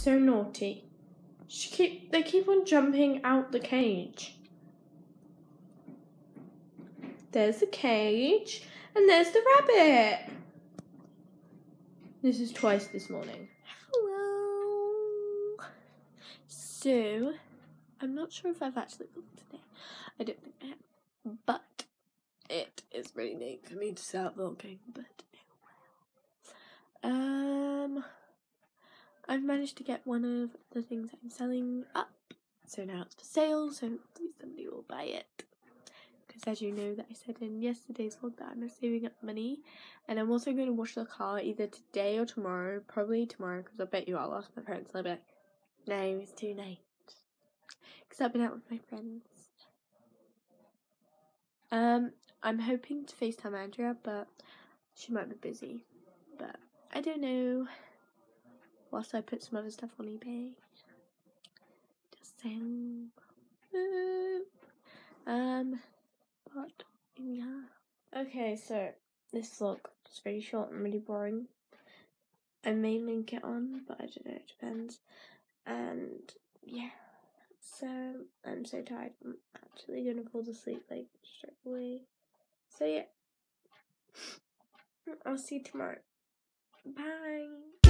so naughty. She keep they keep on jumping out the cage. There's the cage, and there's the rabbit. This is twice this morning. Hello. So, I'm not sure if I've actually vlogged today. I don't think I have. But it is really late for me to start vlogging, but oh well. Um I've managed to get one of the things I'm selling up. So now it's for sale, so hopefully somebody will buy it. Because as you know that I said in yesterday's vlog that I'm saving up money. And I'm also going to wash the car either today or tomorrow. Probably tomorrow because I bet you I'll ask my parents and they'll be like, no, it's too late. Because I've been out with my friends. Um, I'm hoping to FaceTime Andrea, but she might be busy. But I don't know whilst I put some other stuff on eBay. Just saying. Um, but yeah. Okay, so this vlog is very short and really boring. I may link it on, but I don't know, it depends. And yeah, so I'm so tired. I'm actually gonna fall asleep like straight away. So yeah, I'll see you tomorrow. Bye.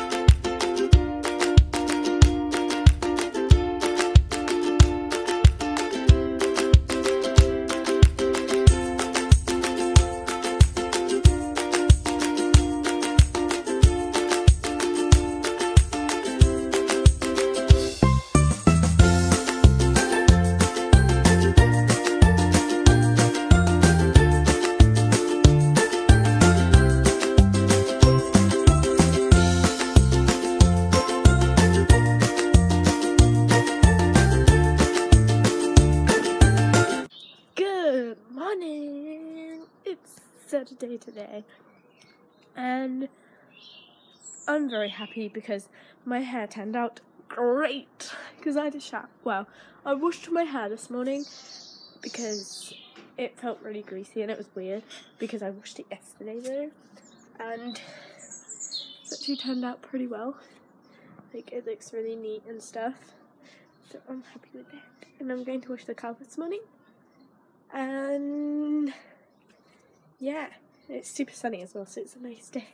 Saturday today, and I'm very happy because my hair turned out great. Because I had a shower. Well, I washed my hair this morning because it felt really greasy and it was weird because I washed it yesterday though, and it actually turned out pretty well. Like it looks really neat and stuff. So I'm happy with that. And I'm going to wash the car this morning. And yeah, it's super sunny as well, so it's a nice day.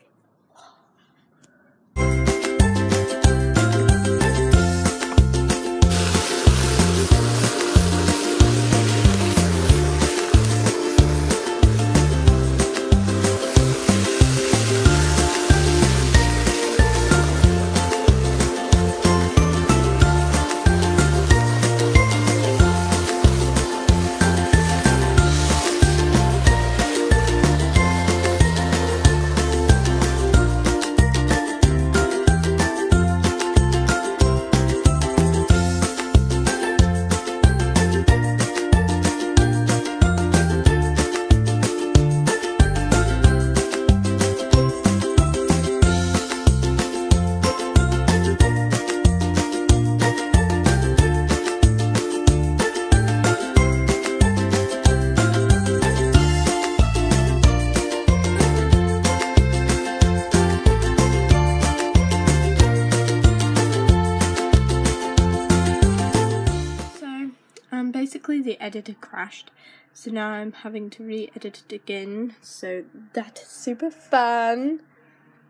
The editor crashed, so now I'm having to re-edit it again. So that is super fun.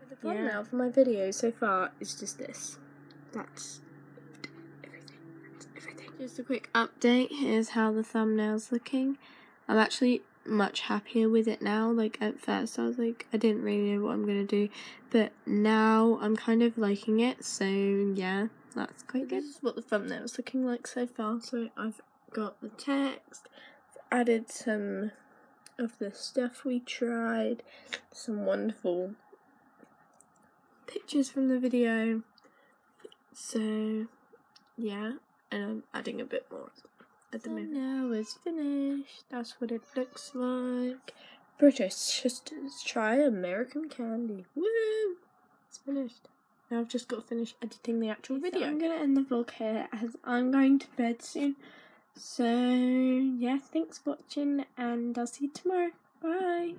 The thumbnail for my video so far is just this. That's everything. That's everything. Just a quick update. Here's how the thumbnail's looking. I'm actually much happier with it now. Like at first I was like I didn't really know what I'm gonna do. But now I'm kind of liking it, so yeah, that's quite good. This is what the thumbnail is looking like so far. So I've got the text, added some of the stuff we tried, some wonderful pictures from the video. So yeah, and I'm adding a bit more at the moment. Now it's finished. That's what it looks like. British sisters try American candy. Woo! It's finished. Now I've just got to finish editing the actual video. I'm gonna end the vlog here as I'm going to bed soon. So, yeah, thanks for watching, and I'll see you tomorrow. Bye.